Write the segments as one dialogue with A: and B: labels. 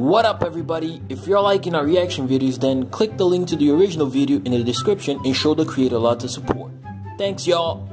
A: What up everybody? If you're liking our reaction videos then click the link to the original video in the description and show the creator a lot of support. Thanks y'all!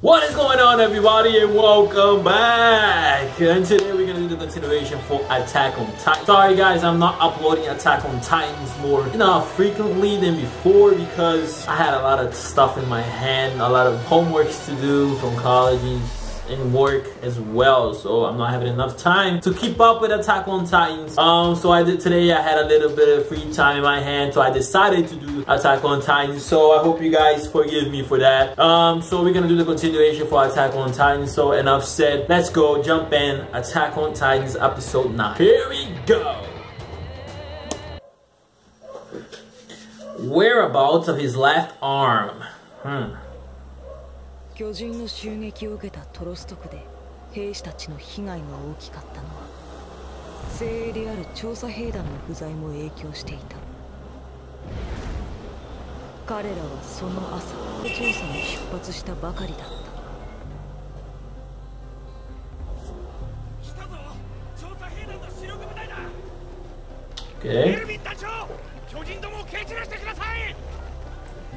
A: What is going on everybody and welcome back! And today we're gonna do the continuation for Attack on Titan. Sorry guys, I'm not uploading Attack on Titans more you know, frequently than before because I had a lot of stuff in my hand, a lot of homeworks to do from college and work as well so i'm not having enough time to keep up with attack on titans. Um so i did today i had a little bit of free time in my hand so i decided to do attack on titans so i hope you guys forgive me for that. Um so we're gonna do the continuation for attack on titans so enough said. Let's go jump in attack on titans episode 9 here we go! Whereabouts of his left arm? Hmm
B: 巨人の襲撃を受けたトロスト区で兵士たちの被害が大きかったのは精鋭である調査兵団の不在も影響していた。彼らはその朝調査に出発したばかりだった。
A: Okay.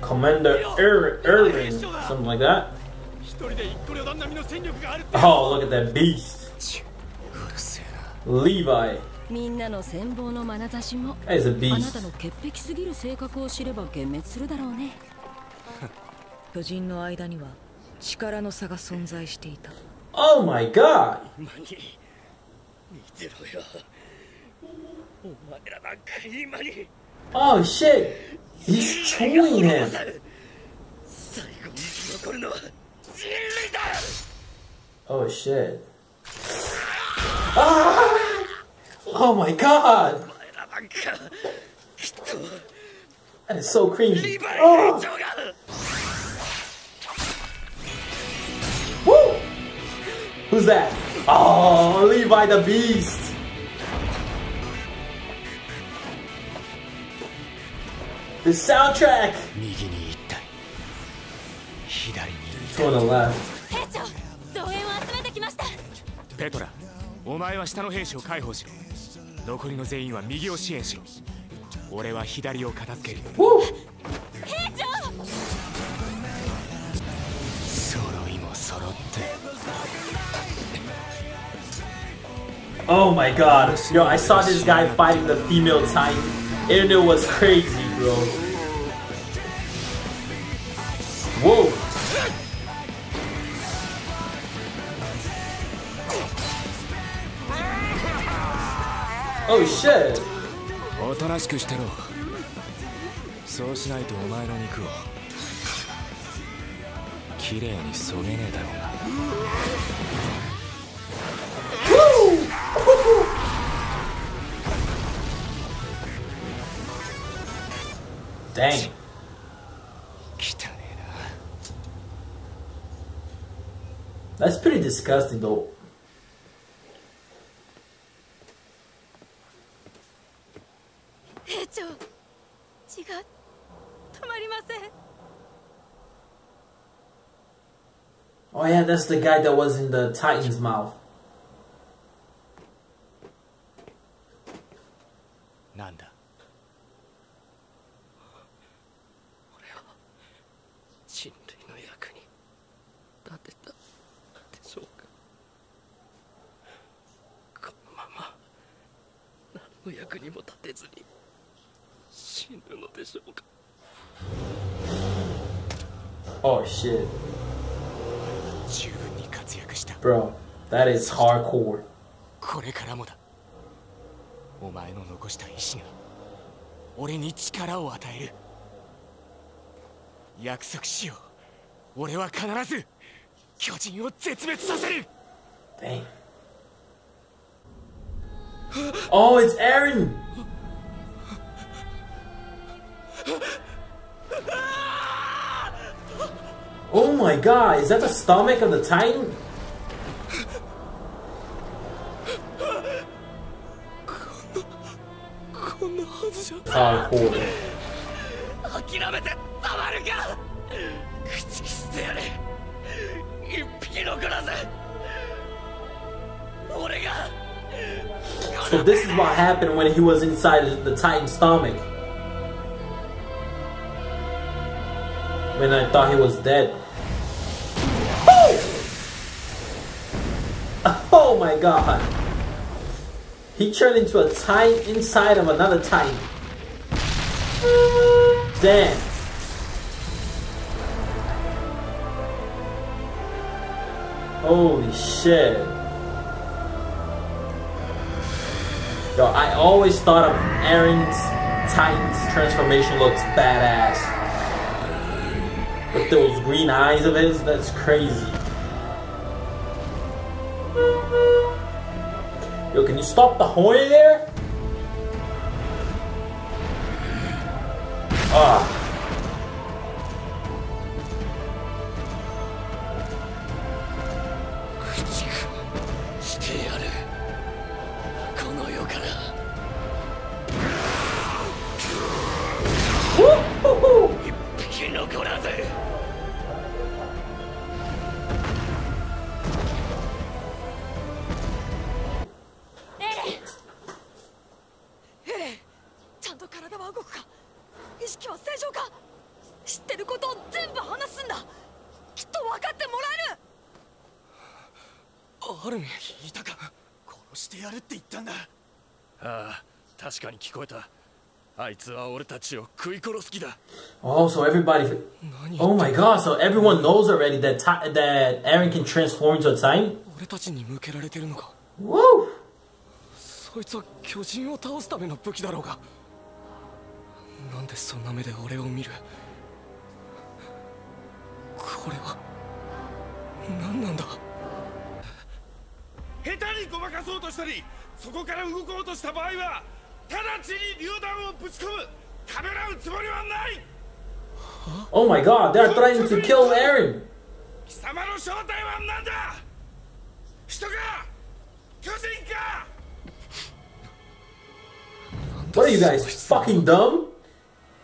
A: Commander Erwin, something like that. Oh, look at that beast. Levi.
B: みんなの戦望の眼差しもあな
A: beast.
B: たの潔癖すぎる性格を知れば幻滅するだろうね 巨人の間には力の差が存在していた
A: Oh my god.
C: 見てろよお前らなんか今に
A: Oh shit. He's chewing him. Oh shit. Ah! Oh my god! That is so
C: creepy.
A: Oh! Woo! Who's that? Oh, Levi the Beast! The soundtrack! To the left.
D: ペトラお前は下の兵士を解放しろ残りの全員は右を支援しろ俺は左を片付ける
A: Woo!
C: 揃いも揃って
A: Oh my god. Yo, I saw this guy fighting the female Titan. And it was crazy, bro. Whoa. Oh shit.
D: おとなしくしてろそうしないとお前の肉を綺麗にそげねえだろうが
A: Dang.
C: 汚ね
A: That's pretty disgusting though.
B: 兵長血が止まりません
A: Oh yeah, that's the guy that was in the Titan's mouth.
D: なんだ俺は
C: 人類の役に立てたでしょうかこのまま何の役にも立てずに死ぬのでしょうか
A: Oh shit. Bro, that is hardcore.
D: これからもだ。お前の残した意志が俺に力を与える。約束しよう。俺は必ず巨人を絶滅させる。
A: Dang. Oh, it's Eren! Oh my god, is that the stomach of the titan?
C: Oh.
A: So this is what happened when he was inside the titan's stomach. When I thought he was dead. Oh! Oh my god. He turned into a Titan inside of another Titan. Damn. Holy shit. Yo, I always thought of Eren's Titan's transformation looks badass. With those green eyes of his, that's crazy. Yo, can you stop the horn there? Ah.
C: か。
B: 意識は正常か。知ってることを全部話すんだ。きっと分かってもらえる。
C: アルミンいたか。殺してやるって言ったんだ。ああ確かに聞こえた。あいつは俺たちを食い殺す気だ。
A: Oh, so everybody. Oh my god, so everyone knows already that that Aaron can transform into a Titan?
C: 俺たちに向けられてるのか
A: ？Woo!
C: そいつは巨人を倒すための武器だろうがなんでそんな目で俺を見る？これは？何なんだ？
E: 下手にごまかそうとしたりそこから動こうとした場合は直ちに榴弾をぶち込むためらうつもりはない
A: ！Oh my god, they're threatening to kill Aaron.
E: 貴様の正体は何だ？人か？巨人か
A: ？What are you guys fucking dumb?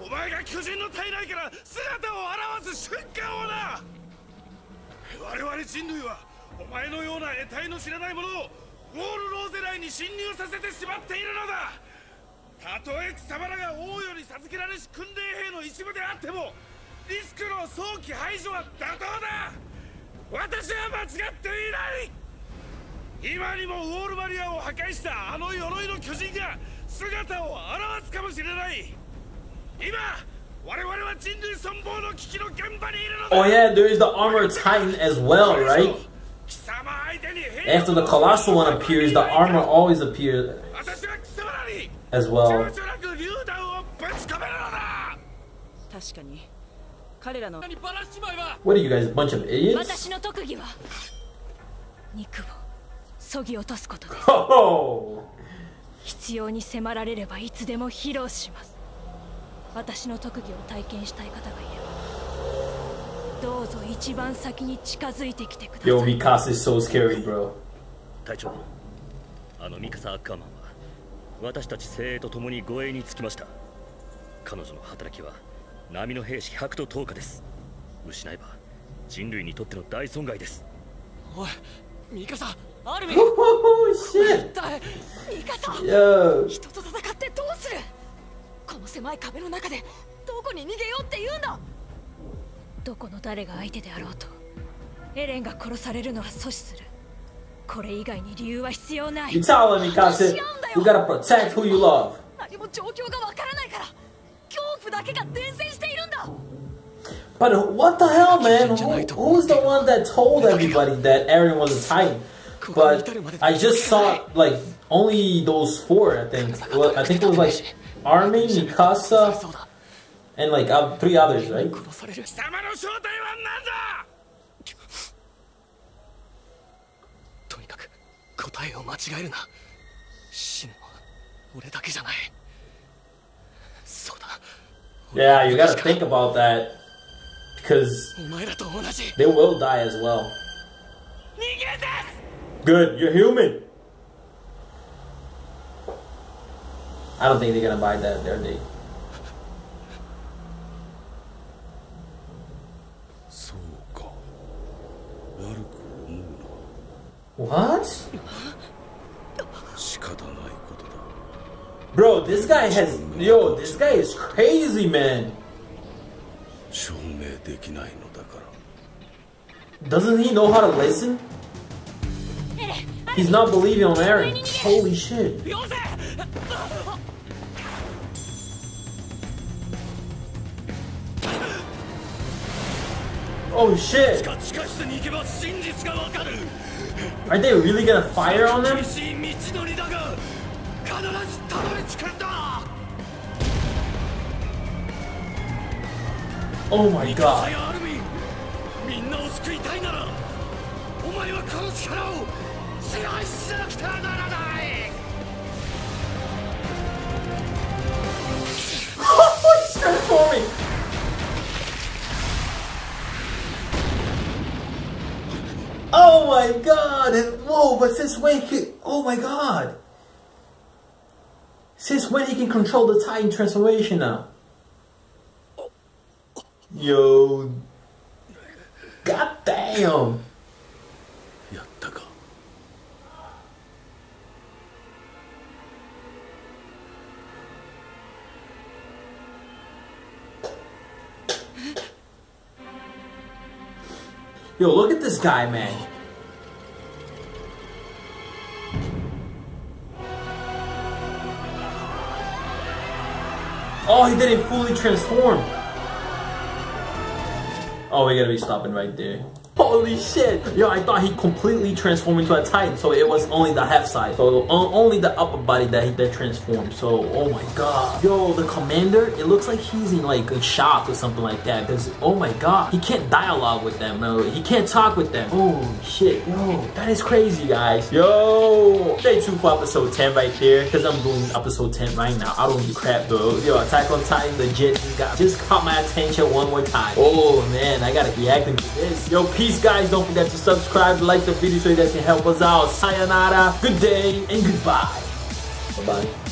E: お前が巨人の体内から姿を現す瞬間をな。我々人類はお前のような得体の知らない者をウォールローゼ内に侵入させてしまっているのだ。たとえ貴様らが王より授けられし訓練兵の一部であってもリスクの早期排除は妥当だ。私は間違っていない。今にもウォールマリアを破壊したあの鎧の巨人が姿を現すかもしれない。
A: Oh yeah, there is the armor titan as well, right? After the colossal one appears, the armor always appears as
E: 躊
A: well.
B: 確かに彼らの
A: What are you guys, a bunch of idiots?
B: 私の特技は肉をそぎ落とすことです
A: Oh!
B: 必要に迫られればいつでも披露します私の特技を体験したい方がいればどうぞ一番先に近づいてきてください。
A: Yo, Mikasa is so scary, bro.
F: 隊長。あのミカサ・アッカーマンは私たち精鋭と共に護衛につきました。彼女の働きは波の兵士100と10日です。失えば人類にとっての大損害です。
C: おいミカサアルミン。
A: Oh shit!
B: ミカサ!人と戦ってどうする？この狭い壁の中でどこに逃げようって言うんだどこの誰が相手であろうとエレンが殺されるのは阻止するこれ以外に理由は必要ない
A: You tell him, Mikasa, you gotta protect who you love.
B: 何も状況がわからないから恐怖だけが伝染しているんだ
A: But what the hell, man? Who, who's the one that told everybody that Aaron was a Titan? But I just saw like only those four. I think. Well, I think it was like Armin, Mikasa, and like uh, three others, right? Yeah, you gotta think about that. Because they will die as well. Good, you're human. I don't think they're going to buy that there, they. What? Bro, this guy has. Yo, this guy is crazy, man. Doesn't he know how to listen? He's not believing on Eren. Holy shit. Oh shit! Are they really gonna fire on them? Oh my god. my God. And whoa, but since when can, oh my God. Since when he can control the time transformation now? Yo. God damn. Yo, look at this guy, man. Oh, he didn't fully transform. Oh, we gotta be stopping right there. Holy shit! Yo, I thought he completely transformed into a titan, so it was only the half side. So only the upper body that he that transformed. So, oh my god. Yo, the commander, it looks like he's in like a shock or something like that. Because, oh my god, he can't dialogue with them. No, he can't talk with them. Oh shit, yo, that is crazy, guys. Yo, stay tuned for episode 10 right there. Because I'm doing episode 10 right now. I don't give crap, bro. Yo, Attack on Titan legit just got just caught my attention one more time. Oh man, I gotta be acting to this. Yo, peace, guys. Don't forget to subscribe, like the video so you guys can help us out. Sayonara, good day, and goodbye. Bye bye.